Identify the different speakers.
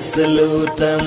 Speaker 1: salutam